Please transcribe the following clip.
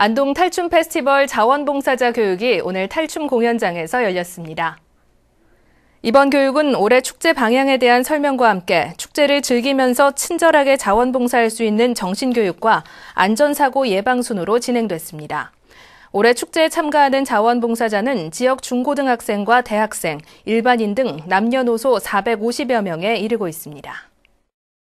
안동 탈춤 페스티벌 자원봉사자 교육이 오늘 탈춤 공연장에서 열렸습니다. 이번 교육은 올해 축제 방향에 대한 설명과 함께 축제를 즐기면서 친절하게 자원봉사할 수 있는 정신교육과 안전사고 예방 순으로 진행됐습니다. 올해 축제에 참가하는 자원봉사자는 지역 중고등학생과 대학생, 일반인 등 남녀노소 450여 명에 이르고 있습니다.